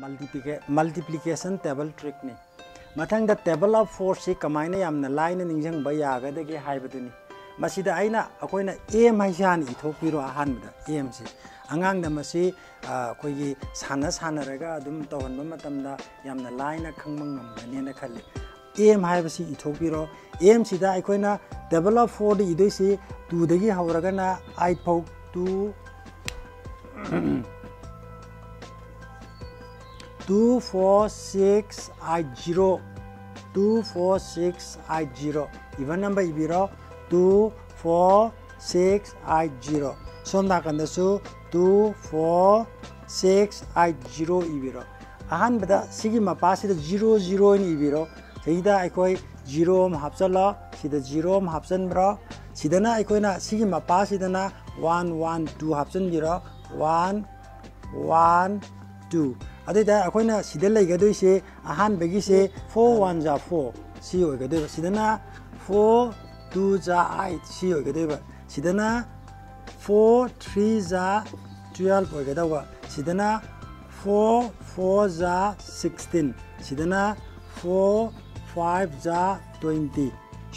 Multiplication table ꯇ꯭ꯔꯤꯛꯅꯤ ꯃꯊꯪꯗ table of ꯐꯣꯔꯁꯁꯤ ꯀꯃꯥꯏꯅ ꯌꯥꯝꯅ ꯂꯥꯏꯅ ꯅꯤꯡꯁꯤꯡꯕ ꯌꯥꯒꯗꯒꯦ ꯍꯥꯏꯕꯗꯨꯅꯤ ꯃꯁꯤꯗ ꯑꯩꯅ ꯑꯩꯈꯣꯏꯅ ꯑꯦꯝ ꯍꯥꯏꯁꯤ ꯍꯥꯟꯅ ꯏꯊꯣꯛꯄꯤꯔꯣ ꯑꯍꯥꯟꯕꯗ ꯑꯦꯝꯁꯤ ꯑꯉꯥꯡꯗ ꯃꯁꯤ ꯑꯩꯈꯣꯏꯒꯤ ꯁꯥꯟꯅ ꯁꯥꯟꯅꯔꯒ ꯑꯗꯨꯝ ꯇꯧꯍꯟꯕ ꯃꯇꯝꯗ ꯌꯥꯝꯅ ꯂꯥꯏꯅ ꯈꯪꯕ ꯉꯝꯒꯅꯦꯅ ꯈꯜꯂꯤ ꯑꯦꯝ ꯍꯥꯏꯕꯁꯤ ꯏꯊꯣꯛꯄꯤꯔꯣ ꯑꯦꯝꯁꯤꯗ ꯑꯩꯈꯣꯏꯅ ꯇꯦꯕꯜ ꯑꯣꯐ ꯐꯣꯔꯗ ꯏꯗꯣꯏꯁꯤ ꯇꯨꯗꯒꯤ ꯍꯧꯔꯒꯅ ꯑꯥꯏꯠ ꯐꯥꯎ ꯇꯨ टू फोर सिक्स आठ ज़ीरो टू फोर सिक्स आठ ज़ीरो इवन नंबर इबीरो टू फोर सिक्स आठ ज़ीरो सोम नाकंदसु टू फोर सिक्स आठ ज़ीरो इबीरो अहनबदा सिगी मपासिदा ज़ीरो ज़ीरो इन इबीरो ज़ीरो म हापचलो ज़ीरो म हापचनब्रो अखोइना सिगी मपासिदना वन वन टू हापचनबिरो वन वन टू अदुदा अखोइना सिदा लेगदोइसे अहनबगिसे फोर वन जा फोर सी ओइगदोइबा सिदना फोर टू जा आइट सी ओइगदोइबा सिदना फोर थ्री जा ट्वेल्व होगदवा सिदना फोर फोर जा सिक्सटीन सिदना फोर फाइव जा ट्वेंटी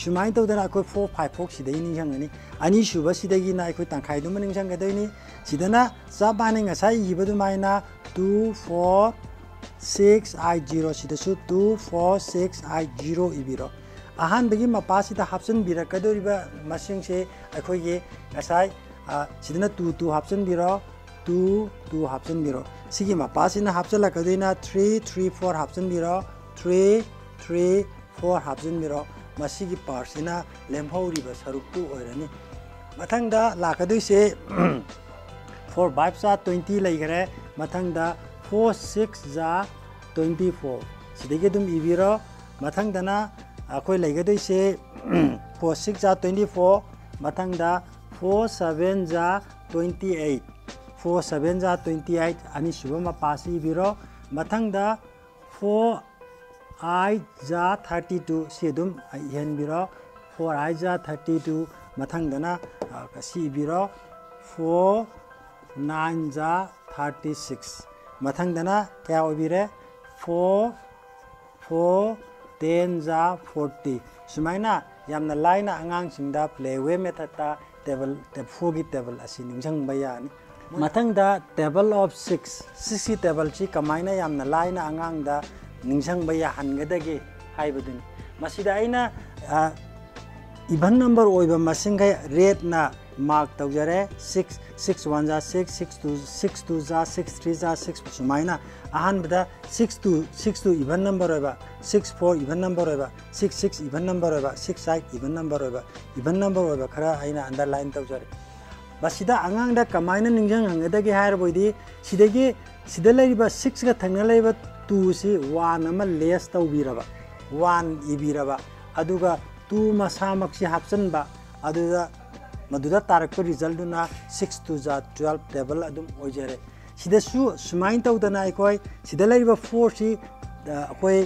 सुमाइन तौदना अखोई फोर फाइव फोक सिदई निंगनी अनी सुब सिदगिना अखोई तंखाइदुम निंगदोइनी सिदना सब माने ngасai इबदुमाइना two four six eight zero two four six eight zero इबिरो मसिंगसे अखोइगे ngасai सिदना टू टू हापसन बिरो टू टू हापसन बिरो सिगी मपासिना हापसला कदोइना थ्री थ्री फोर हापसन बिरो थ्री थ्री फोर हापसन बिरो मसिगी पार्सिना लेमहौरिबा सरुक्तु ओइरनी मथंगदा फोर सिक्स जा ट्वेंटी फोर सिदगी दुम इबिरो मथंगदना अखोई लेगदोइसे फोर सिक्स जा ट्वेंटी फोर मथंगदा फोर सेवन जा ट्वेंटी एट फोर सेवन जा ट्वेंटी एट अनी शुभ मपासी बिरो मथंगदा फोर आइट जा थर्टी टू सिदुम हेन बिरो फोर आइट जा थर्टी टू मथंगदना फोर नाइन जा थर्टी सिक्स मथंगदना क्या ओबिरे फोर फोर टेन जा फोर्टी सुमाइना यामना लाइना आंगांसिंदा प्लेवे मेथडता टेबल फोगी टेबल असी निंजंग बयानी मथंगदा table of six six table ची कमाइना यामना लाइना आंगांगदा निंजंग बया हनगदगे हाइबदुनी मसिदा आइना इवन नंबर ओइबा मसिंगै रेड ना मार्क तौजरे सिक्स सिक्स वन जा, six six two six two जा, सिक्स थ्री जा, सिक्स सुमाइना अहनबदा six two six two even number होगा। सिक्स फोर इवन नंबर होगा। सिक्स सिक्स इवन नंबर होगा। सिक्स एट इवन नंबर होगा। इवन नंबर होगा। खरा अना अंडरलाइन तौजरे बसीदा अगांगदा कमाइना निंजंग हंगदगे हारबोइदी सिदगे सिदा लेरिबा सिक्स का थंगना लेरिबा टू सी वन अमा लेस तौबीरबा वन इबीरबा अदुगा टू मसामक्सी हापचनबा अदुदा मधुदा तारक रिज़ल्ट सिक्स टू जा ट्वेल्व टेबल अजर सिदू सूमाय तौदना अखोई सिद फोर से अखोई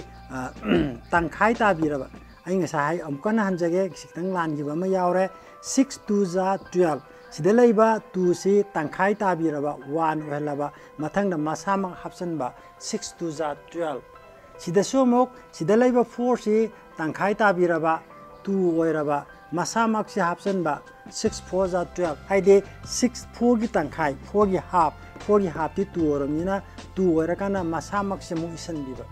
तंखाई ताबीरब असाई अमुकन हंजगे खितंग लानगीबे सिक्स टू जा ट्वेल्व सिदलेबा टू से तंखाई ताबीरब वन ओहलब मथंग मसाम हापसनब सिक्स टू जा ट्वेल्व सिदसुमुक सिदलेबा फोर से तंखाई ताबीरब टू ओरब मसामक से हापसनब ꯁꯤꯛꯁ ꯐꯣꯔ ꯖꯥ ꯇꯨꯌꯦꯜꯞ ꯍꯥꯏꯗꯤ ꯁꯤꯛꯁ ꯐꯣꯔꯒꯤ ꯇꯪꯈꯥꯏ ꯐꯣꯔꯒꯤ ꯍꯥꯞ ꯐꯣꯔꯒꯤ ꯍꯥꯞꯇꯤ ꯇꯨ ꯑꯣꯏꯔꯕꯅꯤꯅ ꯇꯨ ꯑꯣꯏꯔꯀꯥꯟꯗ ꯃꯁꯥꯃꯛꯁꯦ ꯑꯃꯨꯛ ꯏꯁꯤꯟꯕꯤꯕ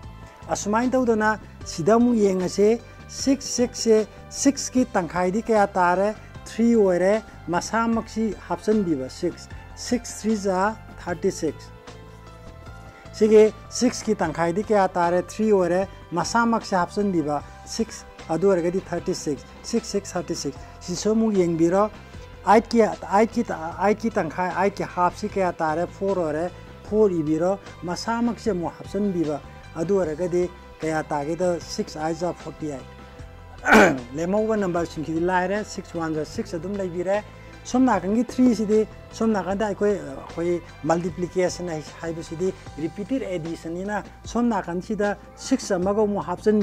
ꯑꯁꯨꯃꯥꯏꯅ ꯇꯧꯗꯅ ꯁꯤꯗ ꯑꯃꯨꯛ ꯌꯦꯡꯉꯁꯦ ꯁꯤꯛꯁ ꯁꯤꯛꯁꯁꯦ ꯁꯤꯛꯁꯀꯤ ꯇꯪꯈꯥꯏꯗꯤ ꯀꯌꯥ ꯇꯥꯔꯦ ꯊ꯭ꯔꯤ ꯑꯣꯏꯔꯦ ꯃꯁꯥꯃꯛꯁꯤ ꯍꯥꯞꯆꯤꯟꯕꯤꯕ ꯁꯤꯛꯁ ꯁꯤꯛꯁ ꯊ꯭ꯔꯤ ꯖꯥ ꯊꯥꯔꯇꯤ ꯁꯤꯛꯁ ꯁꯤꯒꯤ ꯁꯤꯛꯁꯀꯤ ꯇꯪꯈꯥꯏꯗꯤ ꯀꯌꯥ ꯇꯥꯔꯦ ꯊ꯭ꯔꯤ ꯑꯣꯏꯔꯦ ꯃꯁꯥꯃꯛꯁꯦ ꯍꯥꯞꯆꯤꯟꯕꯤꯕ ꯁꯤꯛꯁ बीब six अदुरगदी thirty six six six thirty six सिसोमु येंबिरो आइट की आइट की आइट की तंखा आइट की हाफ़ से क्या तारे फोर ओरे फोर इबिरो मसामक्सी मु हापसन बीब अदुरगदी क्या तागे सिक्स आइट जा फोर्टी आइट लेमौब नंबर सिंखिदी जो सिक्स अदुम लेबिरे सो नाक थ्रीसम्क अहिले मल्टिप्लेकेसन रिपिटेड एस सोम नाक सिक्समगम हपचन्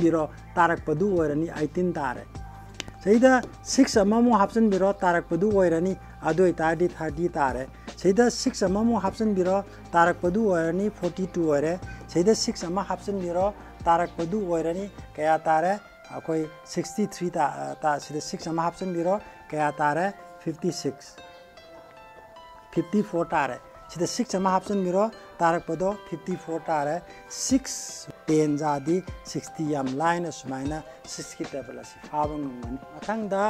तार्कनि आइटिन ता सिक्समु हप्स ताप्प अरे थर्टी तारेपछिमु हप्स ताप्प फोर्टी टु सिक्स हप्स ताप्प 63 ता अक्सटी थ्री सिक्स हप्स क्या ता 56 54 tar sida 6 ama hapsanmiro tarakpado 54 tar 6 10 jadi 60 yam line sumaina 6 ki table asi fabang ngani matang da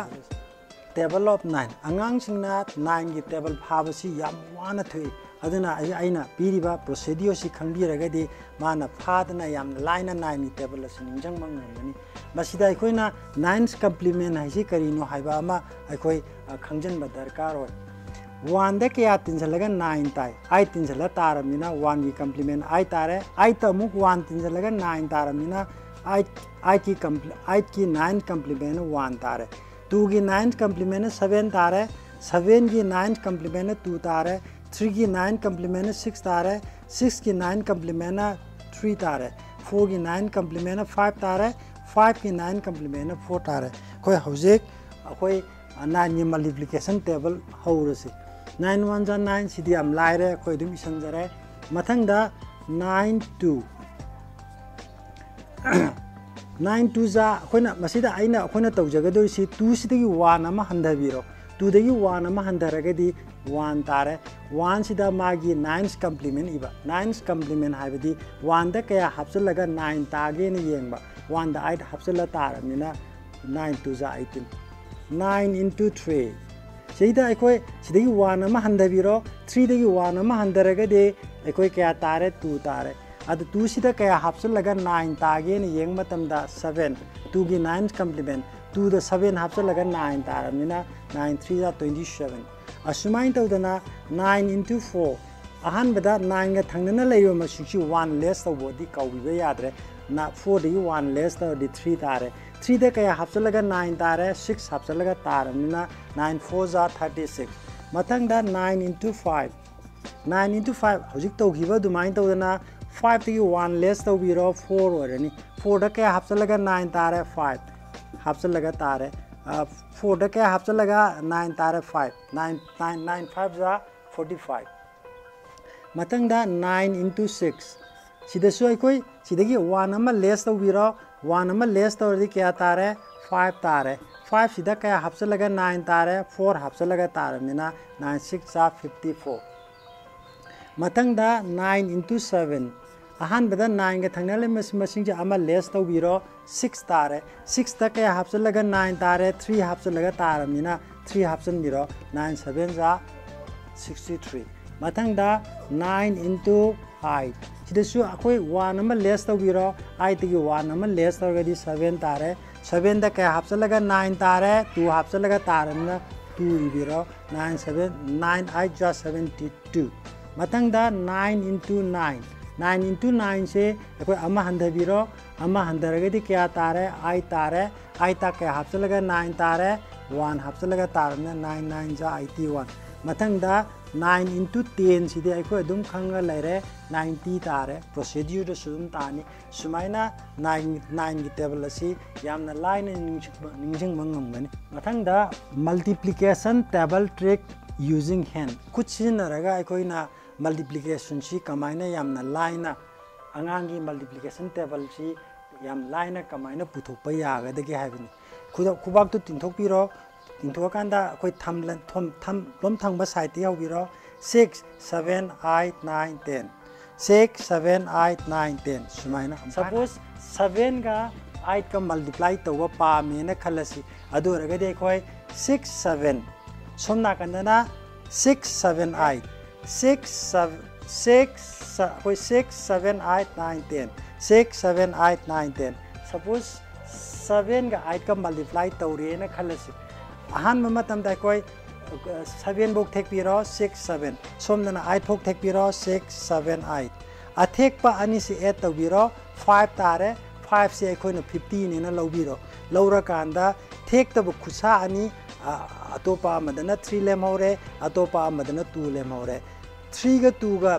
table of 9 angang singna 9 gi table fabasi yam wana thui ꯑꯗꯨꯅ ꯑꯩꯅ ꯄꯤꯔꯤꯕ ꯄ꯭ꯔꯣꯁꯦꯗꯤꯌꯣꯔꯁꯤ ꯈꯪꯕꯤꯔꯒꯗꯤ ꯃꯥꯅ ꯐꯥꯗꯅ ꯌꯥꯝꯅ ꯂꯥꯏꯅ ꯅꯥꯏꯟꯒꯤ ꯇꯦꯕꯜ ꯑꯁꯤ ꯅꯤꯡꯁꯤꯡꯕ ꯉꯝꯒꯅꯤ ꯃꯁꯤꯗ ꯑꯩꯈꯣꯏꯅ ꯅꯥꯏꯟꯁ ꯀꯝꯄ꯭ꯂꯤꯃꯦꯟ ꯍꯥꯏꯁꯤ ꯀꯔꯤꯅꯣ ꯍꯥꯏꯕ ꯑꯃ ꯑꯩꯈꯣꯏ ꯈꯪꯖꯤꯟꯕ ꯗꯔꯀꯥꯔ ꯑꯣꯏ ꯋꯥꯟꯗ ꯀꯌꯥ ꯇꯤꯟꯁꯤꯜꯂꯒ ꯅꯥꯏꯟ ꯇꯥꯏ ꯑꯩꯠ ꯇꯤꯟꯁꯤꯜꯂ ꯇꯥꯔꯕꯅꯤꯅ ꯋꯥꯟꯒꯤ ꯀꯝꯄ꯭ꯂꯤꯃꯦꯟ ꯑꯩꯠ ꯇꯥꯔꯦ ꯑꯩꯠꯇ ꯑꯃꯨꯛ ꯋꯥꯟ ꯇꯤꯟꯁꯤꯜꯂꯒ ꯅꯥꯏꯟ ꯇꯥꯔꯕꯅꯤꯅ ꯑꯩꯠ ꯑꯩꯠꯀꯤ ꯑꯩꯠꯀꯤ ꯅꯥꯏꯟ ꯀꯝꯄ꯭ꯂꯤꯃꯦꯟ ꯋꯥꯟ ꯇꯥꯔꯦ टूगी नाइन्थ कंप्लीमेंट सेवन तारे सेवन की नाइन्थ कंप्लीमेंट टू तारे थ्री की नाइन कंप्लीमेंट सिक्स तारे सिक्स की नाइन कंप्लीमेंट थ्री तारे फोर की नाइन कंप्लीमेंट फाइव तारे फाइव की नाइन कंप्लीमेंट फोर तारे कोई हौजिक अखोई नाइन की मल्टीप्लिकेशन टेबल हौरसी नाइन वन जा नाइन सिदी हम लाइरे कोई दुम इसंजरे मथंग दा नाइन टू नाइन टू जा अखोना मसीदा अखोना तौजगदोइसी टू सिदगी वन हंधबिरो टूदगी वन हंधरगे वन तारे वन मागी नाइन्स कम्प्लीमेंट इब नाइन्स कम्प्लीमेंट है वन क्या हापल नाइन तागे येब वन आइट हापल तारमीन नाइन टूजा एटीन नाइन इंटू थ्री से वन हंधीरो थ्रीद वन हंधरगदे अखोई क्या तारे टू तारे अब टू से क्या हापल नाइन तागे येब सेवन टू की नाइन कम्प्लीमेंट ꯇꯨꯗ ꯁꯕꯦꯟ ꯍꯥꯞꯆꯤꯜꯂꯒ ꯅꯥꯏꯟ ꯇꯥꯔꯕꯅꯤꯅ ꯅꯥꯏꯟ ꯊ꯭ꯔꯤꯗ ꯇ꯭ꯋꯦꯟꯇꯤ ꯁꯕꯦꯟ ꯑꯁꯨꯃꯥꯏꯅ ꯇꯧꯗꯅ ꯅꯥꯏꯟ ꯏꯟꯇꯨ ꯐꯣꯔ ꯑꯍꯥꯟꯕꯗ ꯅꯥꯏꯟꯒ ꯊꯪꯅꯅ ꯂꯩꯕ ꯃꯁꯤꯡꯁꯤ ꯋꯥꯟ ꯂꯦꯁ ꯇꯧꯕꯗꯤ ꯀꯧꯕꯤꯕ ꯌꯥꯗ꯭ꯔꯦ ꯐꯣꯔꯗꯒꯤ ꯋꯥꯟ ꯂꯦꯁ ꯇꯧꯔꯗꯤ ꯊ꯭ꯔꯤ ꯇꯥꯔꯦ ꯊ꯭ꯔꯤꯗ ꯀꯌꯥ ꯍꯥꯞꯆꯤꯜꯂꯒ ꯅꯥꯏꯟ ꯇꯥꯔꯦ ꯁꯤꯛꯁ ꯍꯥꯞꯆꯤꯜꯂꯒ ꯇꯥꯔꯕꯅꯤꯅ ꯅꯥꯏꯟ ꯐꯣꯔꯖꯥ ꯊꯥꯔꯇꯤ ꯁꯤꯛꯁ ꯃꯊꯪꯗ nine into five nine into five ꯍꯧꯖꯤꯛ ꯇꯧꯈꯤꯕ ꯑꯗꯨꯃꯥꯏꯅ ꯇꯧꯗꯅ ꯐꯥꯏꯚꯇꯒꯤ ꯋꯥꯟ ꯂꯦꯁ ꯇꯧꯕꯤꯔꯣ ꯐꯣꯔ ꯑꯣꯏꯔꯅꯤ ꯐꯣꯔꯗ ꯀꯌꯥ ꯍꯥꯞꯆꯤꯜꯂꯒ ꯅꯥꯏꯟ ꯇꯥꯔꯦ ꯐꯥꯏꯚ फाइव हापचल तारे फोर क्या हापचल नाइन तारे five. Nine nine nine five जा, फोर्टी फाइव। मतंग नाइन इंटू सिक्स सिदगी वन लेस तौर वन लेस तौर क्या तारे फाइव तारे फाइव सिद क्या हापचल नाइन तारे फोर हापचल तारमीना नाइन सिक्स फिफ्टी फोर मतंग नाइन इंटू सेवन अहमद नाइन के लेस तौर सिक्स तारे सिक्स क्या हापचल नाइन तारे थ्री हापचल तारमीना थ्री हापचल नाइन सेवन जा सिक्सटी थ्री मथंग नाइन इंटू सिदसु अखोई वन लेस तौर आइट की वन लेस तौर सेवन तारे सेवन क्या हापचल नाइन तारे टू हापचल तारमीना टू इबीरो नाइन सेवन नाइन आइट जा seventy two मथंग nine into nine nine into nine से अमा हंधरगदी क्या तारे, आई तारे, आई ता क्या हापचलगा नाइन तारे, वन हापचलगा तारने, नाइन नाइन जा आईटी वन। मथंगदा नाइन इंटू टेन अदुम खंगा लेरे नाइन्टी तारे, प्रोसीड्यूर तानी। सुमाइना नाइन नाइन की टेबल असी यामना लाइन निंजिंग मंगमगनी मथंगदा multiplication table trick using hand कुछ सिजनरगा अखोइना मल्टीप्लिकेशन से कमायना यामना लाइना अंगांगी मल्टीप्लिकेशन टेबल से याम लाइना कमायना पुथोप यागदगे हाइबनी खुदा खुबाक तो तिंथोकपिरो तिंथोकांदा अखोय थम थम थम लोम थंगबा साइड यावबिरो 6 7 8 9 10 6 7 8 9 10 सुमाइना सपोज़ 7 का 8 का मल्टीप्लाई तौबा पामेना खलसी अदु रगदे अखोय 6 7 सोमना कंदना 6 7 8 six seven six uh, six seven eight nine ten six seven eight nine ten suppose seven ga eight ka multiply tawre na khalasi ahan ma matam da koi seven bok thek piro six seven som na eight bok thek piro six seven eight athek pa ani si eight tawbiro five tare five se koi na fifty ne na lau lawbiro lawra kanda thek tab khusa ani atopa madana three lem hore atopa madana two lem hore three का two का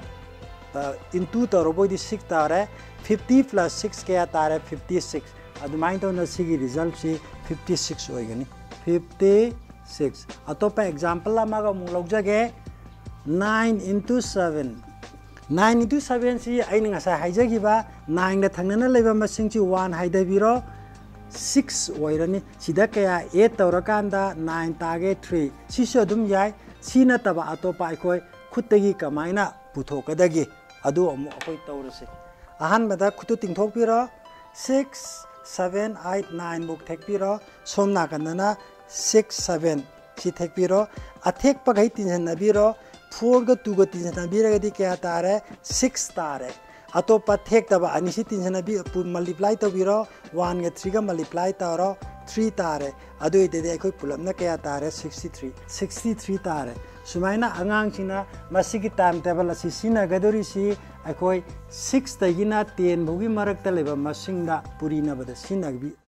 इन two तौरबोदी six तारे fifty plus six क्या तारे fifty six अदुमाइन तो नसीगी रिज़ल्ट से फिफ्टी सिक्स होगनी फिफ्टी सिक्स अतोप एग्ज़ाम्पल अमगा मुलौजगे 9 into 7 9 into 7 si aina ngasa haijagiba 9 da thangnana leba masing chi 1 haidabiro 6 oirani sida kaya 8 tawrakanda खुद की कमाई पुथोकदगी तौर से अहमद खुद तिथोक six seven eight nine book थेपीर सोम नाकंदा सिक्स सेवेन से थेपीर अथेपग तीजनबीर फोरग तुग तीजनबीर क्या तारे सिक्स तारे अतोप थेक्तब अनी तीजनबी मल्टीप्लाई तौर वन थ्रीग मल्टीप्लाई तौर थ्री तारे अदेद पुलम क्या तारे सिक्सटी थ्री सिक्सटी थ्री तारे सुमाइना अगांगसिना मसिगी टाइम टेबल असी सिनागदोरिसी अखोई सिक्स तगिना टेन भोगी मरक्ता लेबा मसिंगदा पुरीनबदा सिनागबी